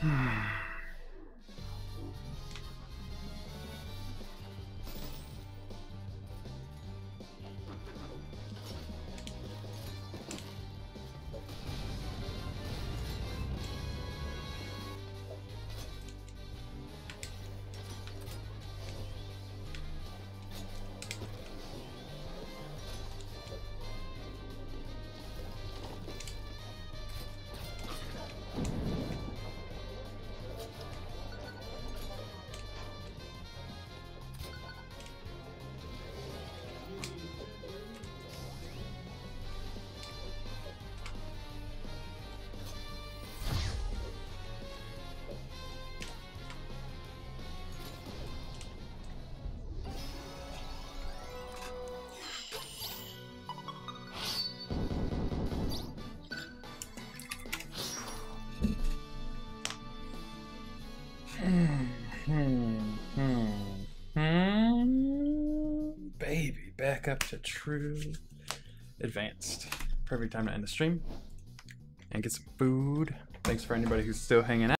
Hmm. back up to true advanced. Perfect time to end the stream and get some food. Thanks for anybody who's still hanging out.